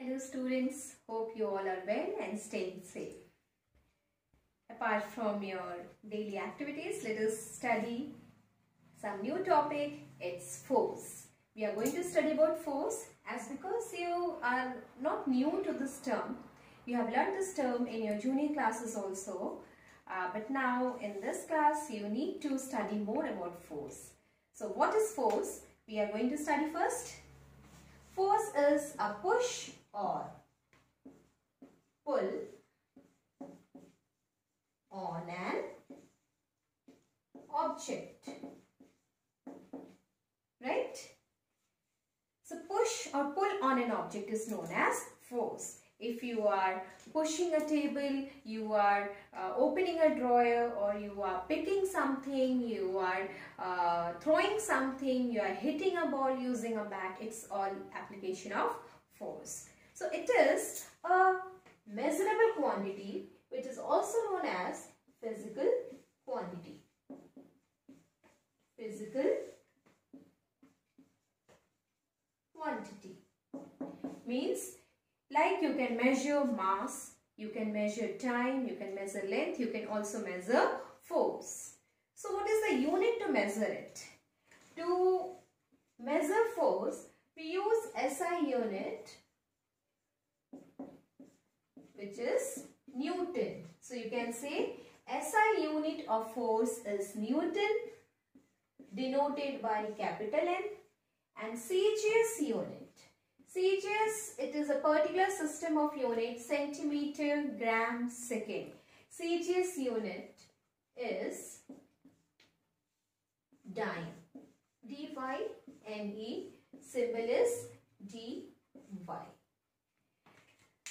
Hello students, hope you all are well and staying safe. Apart from your daily activities, let us study some new topic, it's force. We are going to study about force as because you are not new to this term, you have learned this term in your junior classes also. Uh, but now in this class, you need to study more about force. So what is force? We are going to study first. Force is a push or pull on an object. Right? So push or pull on an object is known as force. If you are pushing a table, you are uh, opening a drawer or you are picking something, you are uh, throwing something, you are hitting a ball using a bat, it's all application of force. So it is a measurable quantity which is also known as physical quantity. Physical quantity means like you can measure mass, you can measure time, you can measure length, you can also measure force. So what is the unit to measure it? To measure force, we use SI unit which is Newton. So you can say SI unit of force is Newton denoted by capital N and CGS unit. CGS, it is a particular system of unit centimeter, gram, second. CGS unit is dyne. D-Y-N-E, symbol is D-Y.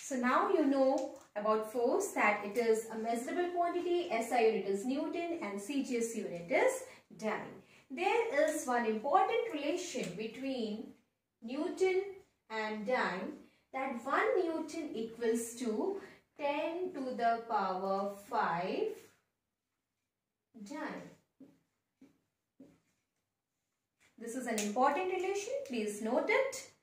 So now you know about force that it is a measurable quantity, SI unit is Newton and CGS unit is dyne. There is one important relation between Newton and dyne that 1 Newton equals to 10 to the power 5 dyne. This is an important relation. Please note it.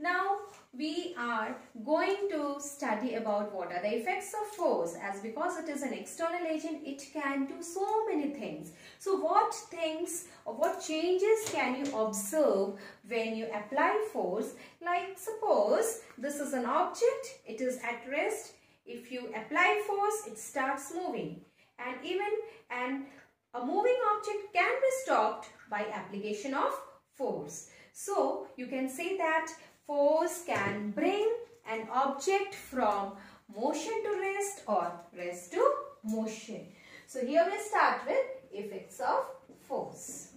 Now we are going to study about what are the effects of force as because it is an external agent it can do so many things. So what things or what changes can you observe when you apply force like suppose this is an object it is at rest if you apply force it starts moving and even and a moving object can be stopped by application of force. So you can say that force can bring an object from motion to rest or rest to motion. So here we start with effects of force.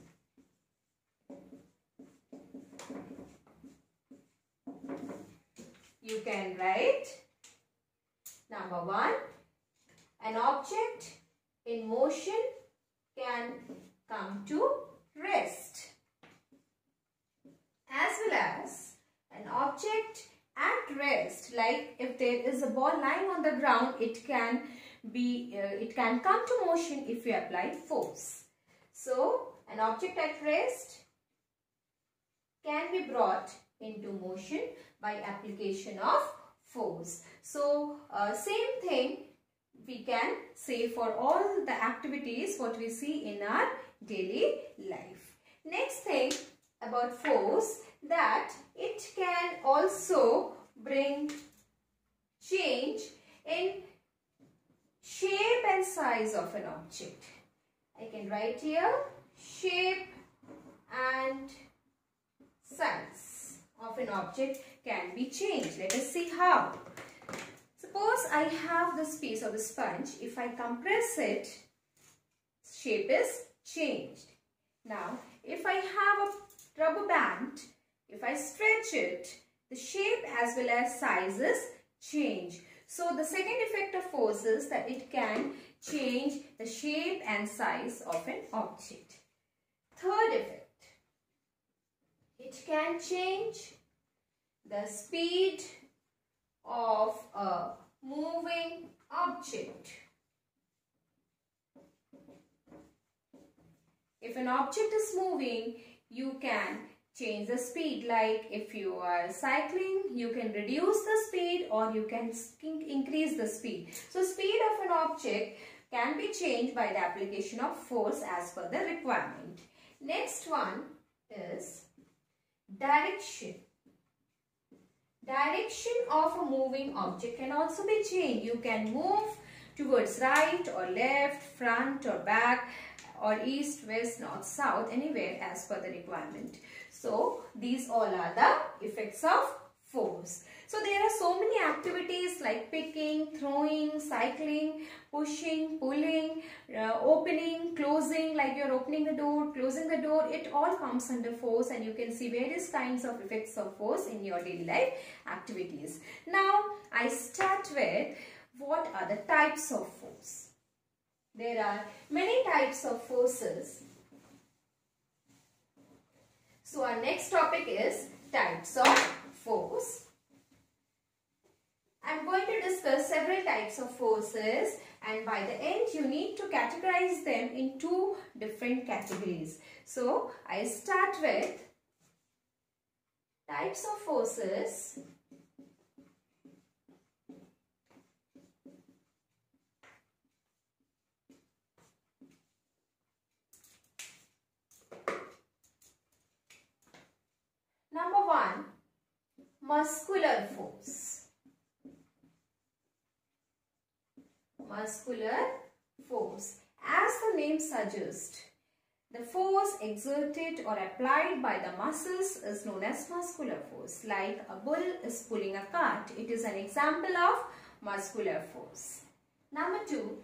You can write number one, an object in motion can come to rest as well as an object at rest like if there is a ball lying on the ground it can be uh, it can come to motion if you apply force. So an object at rest can be brought into motion by application of force. So uh, same thing we can say for all the activities what we see in our daily life. Next thing about force that it can also bring change in shape and size of an object. I can write here shape and size of an object can be changed. Let us see how. Suppose I have this piece of the sponge. If I compress it, shape is changed. Now, if I have a rubber band, if I stretch it, the shape as well as sizes change. So the second effect of force is that it can change the shape and size of an object. Third effect, it can change the speed of a moving object. If an object is moving, you can change the speed. Like if you are cycling you can reduce the speed or you can increase the speed. So speed of an object can be changed by the application of force as per the requirement. Next one is direction. Direction of a moving object can also be changed. You can move towards right or left front or back or east west north south anywhere as per the requirement so these all are the effects of force. So there are so many activities like picking, throwing, cycling, pushing, pulling, uh, opening, closing like you're opening the door, closing the door. It all comes under force and you can see various kinds of effects of force in your daily life activities. Now I start with what are the types of force. There are many types of forces so our next topic is types of force. I'm going to discuss several types of forces and by the end you need to categorize them in two different categories. So I start with types of forces Number one, muscular force. Muscular force. As the name suggests, the force exerted or applied by the muscles is known as muscular force. Like a bull is pulling a cart. It is an example of muscular force. Number two,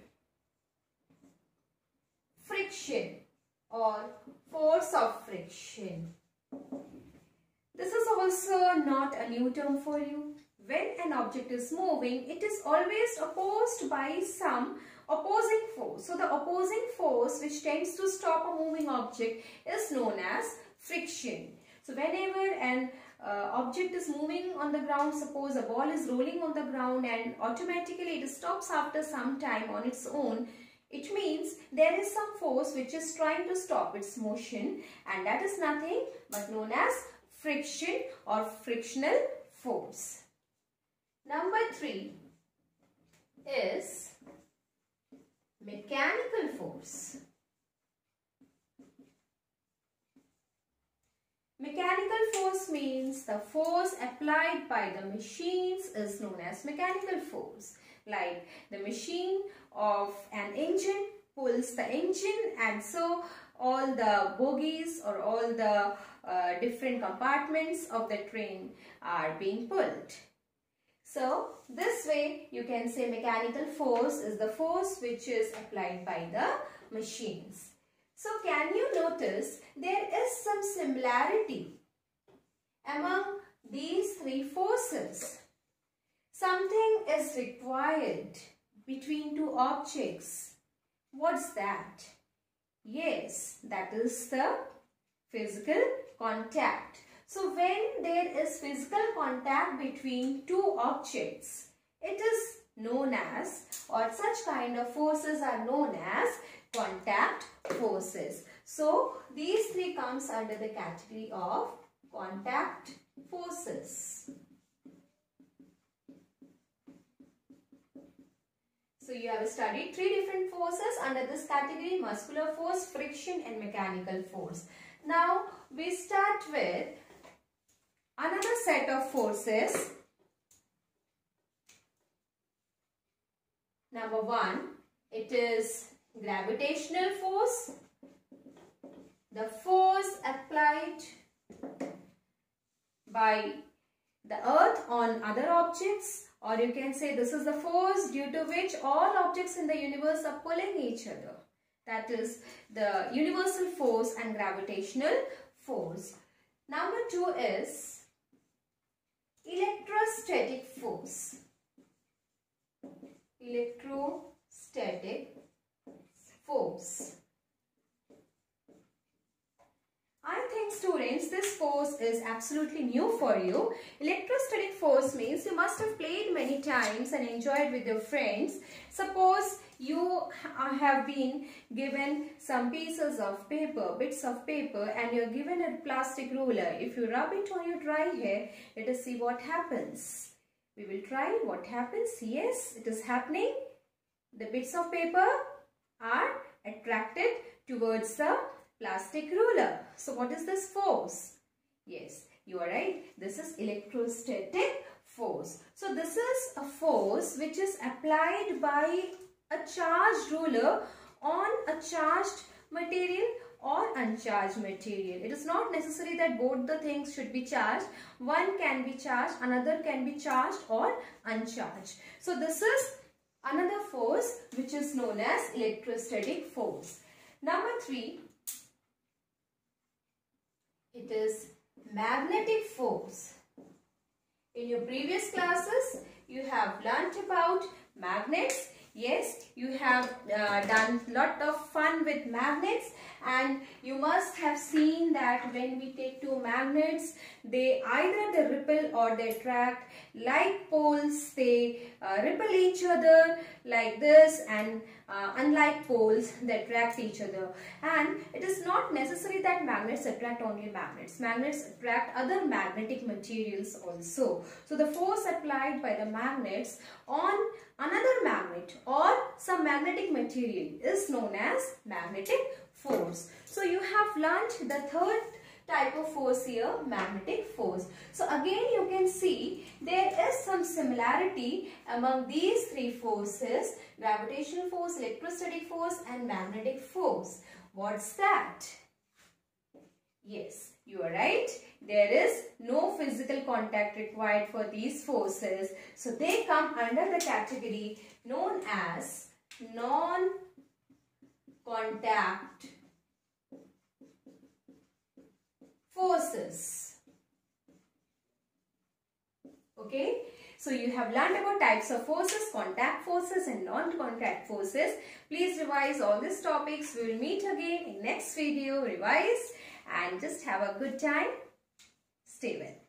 friction or force of friction. This is also not a new term for you. When an object is moving, it is always opposed by some opposing force. So the opposing force which tends to stop a moving object is known as friction. So whenever an uh, object is moving on the ground, suppose a ball is rolling on the ground and automatically it stops after some time on its own, it means there is some force which is trying to stop its motion and that is nothing but known as friction or frictional force. Number three is mechanical force. Mechanical force means the force applied by the machines is known as mechanical force. Like the machine of an engine pulls the engine and so all the bogies or all the uh, different compartments of the train are being pulled. So this way you can say mechanical force is the force which is applied by the machines. So can you notice there is some similarity among these three forces. Something is required between two objects. What's that? Yes, that is the physical contact. So when there is physical contact between two objects, it is known as or such kind of forces are known as contact forces. So these three comes under the category of contact forces. So you have studied three different forces under this category muscular force, friction and mechanical force. Now we start with another set of forces. Number one, it is gravitational force. The force applied by the earth on other objects or you can say this is the force due to which all objects in the universe are pulling each other. That is the universal force and gravitational force. Number two is electrostatic force. Electrostatic force. I think students this force is absolutely new for you. Electrostatic force means you must have played many times and enjoyed with your friends. Suppose you have been given some pieces of paper, bits of paper and you're given a plastic ruler. If you rub it on your dry hair, let us see what happens. We will try what happens. Yes, it is happening. The bits of paper are attracted towards the plastic ruler. So what is this force? Yes, you are right. This is electrostatic force. So this is a force which is applied by a charged ruler on a charged material or uncharged material. It is not necessary that both the things should be charged. One can be charged, another can be charged or uncharged. So this is another force which is known as electrostatic force. Number three, it is magnetic force. In your previous classes, you have learnt about magnets. Yes, you have uh, done lot of fun with magnets and you must have seen that when we take two magnets they either they repel or they attract like poles they uh, repel each other like this and uh, unlike poles they attract each other. And it is not necessary that magnets attract only magnets. Magnets attract other magnetic materials also. So the force applied by the magnets on another magnet or some magnetic material is known as magnetic force. So you have learnt the third type of force here magnetic force. So again you can see there is some similarity among these three forces gravitational force, electrostatic force and magnetic force. What's that? Yes, you are right. There is no physical contact required for these forces. So they come under the category known as non-contact forces. Okay. So you have learned about types of forces, contact forces and non-contact forces. Please revise all these topics. We will meet again in next video. Revise and just have a good time. Stay well.